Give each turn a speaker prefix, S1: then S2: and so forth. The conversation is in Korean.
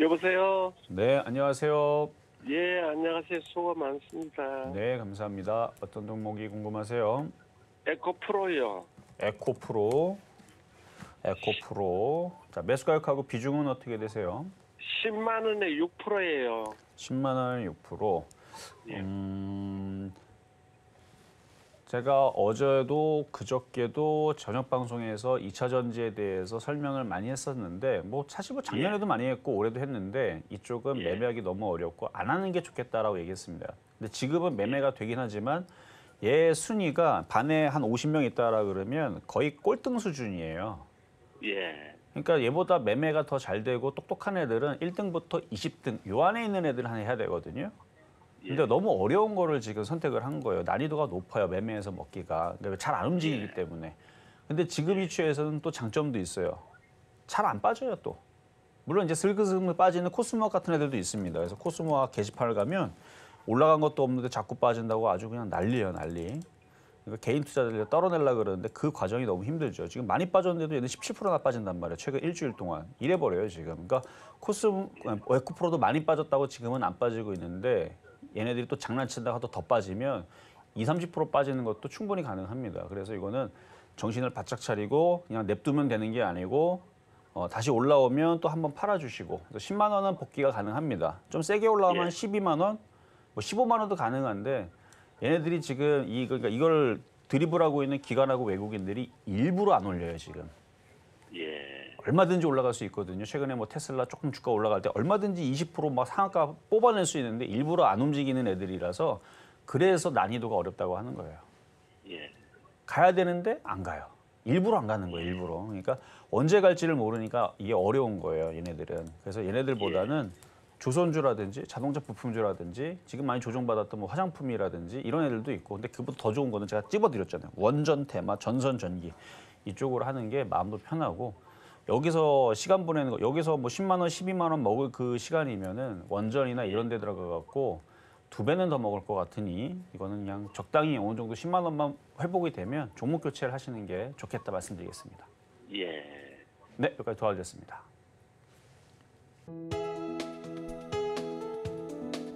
S1: 여보세요.
S2: 네, 안녕하세요.
S1: 예, 안녕하세요. 수고 많습니다.
S2: 네, 감사합니다. 어떤 종목이 궁금하세요?
S1: 에코 프로요.
S2: 에코 프로. 에코 프로. 자, 매수 가격하고 비중은 어떻게 되세요?
S1: 10만 원에 6%예요.
S2: 10만 원 6%.
S1: 예.
S2: 음, 제가 어제도 그저께도 저녁 방송에서 2차 전지에 대해서 설명을 많이 했었는데 뭐 사실 뭐 작년에도 많이 했고 올해도 했는데 이쪽은
S1: 예.
S2: 매매하기 너무 어렵고 안 하는 게 좋겠다라고 얘기했습니다. 근데 지금은 매매가 되긴 하지만 얘 순위가 반에 한 50명 있다라 그러면 거의 꼴등 수준이에요.
S1: 예.
S2: 그러니까 얘보다 매매가 더 잘 되고 똑똑한 애들은 1등부터 20등 요 안에 있는 애들 하나 해야 되거든요. 근데
S1: 예.
S2: 너무 어려운 거를 지금 선택을 한 거예요. 난이도가 높아요. 매매에서 먹기가. 그러니까 잘안 움직이기
S1: 예.
S2: 때문에. 근데 지금 이추에서는 또 장점도 있어요. 잘 안 빠져요, 또. 물론 이제 슬그슬그 빠지는 코스모 같은 애들도 있습니다. 그래서 코스모와 게시판을 가면 올라간 것도 없는데 자꾸 빠진다고 아주 그냥 난리예요, 난리. 그러니까 개인 투자자들 떨어내려 그러는데 그 과정이 너무 힘들죠. 지금 많이 빠졌는데도 얘는 17%나 빠진단 말이에요. 최근 일주일 동안 이래 버려요 지금. 그러니까 코스모 에코프로도 많이 빠졌다고 지금은 안 빠지고 있는데 얘네들이 또 장난치다가 또 더 빠지면 2, 30% 빠지는 것도 충분히 가능합니다. 그래서 이거는 정신을 바짝 차리고 그냥 냅두면 되는 게 아니고 어, 다시 올라오면 또 한번 팔아주시고 그래서 10만 원은 복귀가 가능합니다. 좀 세게 올라오면
S1: 예.
S2: 12만 원, 뭐 15만 원도 가능한데 얘네들이 지금 이 그러니까 이걸 드리블하고 있는 기관하고 외국인들이 일부러 안 올려요 지금.
S1: 예.
S2: 얼마든지 올라갈 수 있거든요. 최근에 뭐 테슬라 조금 주가 올라갈 때 얼마든지 20%막 상한가 뽑아낼 수 있는데 일부러 안 움직이는 애들이라서 그래서 난이도가 어렵다고 하는 거예요.
S1: 예.
S2: 가야 되는데 안 가요. 일부러 안 가는 거예요. 일부러. 그러니까 언제 갈지를 모르니까 이게 어려운 거예요. 얘네들은. 그래서 얘네들보다는 조선주라든지 자동차 부품주라든지 지금 많이 조정받았던 뭐 화장품이라든지 이런 애들도 있고 근데 그보다 더 좋은 거는 제가 찝어드렸잖아요. 원전 테마, 전선 전기 이쪽으로 하는 게 마음도 편하고 여기서 시간 보내는 거 여기서 뭐 10만 원, 12만 원 먹을 그 시간이면은 원전이나 이런 데 들어가 갖고 두 배는 더 먹을 것 같으니 이거는 그냥 적당히 어느 정도 10만 원만 회복이 되면 종목 교체를 하시는 게 좋겠다 말씀드리겠습니다.
S1: 예.
S2: 네, 여기까지 도와드렸습니다.